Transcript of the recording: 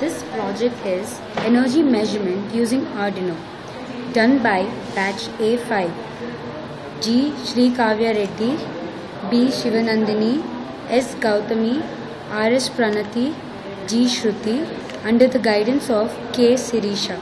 This project is energy measurement using Arduino, done by batch A5. G. Sri Kavya Reddy, B. Shivanandini, S. Gautami, R. S. Pranati, G. Shruti, under the guidance of K. Sirisha.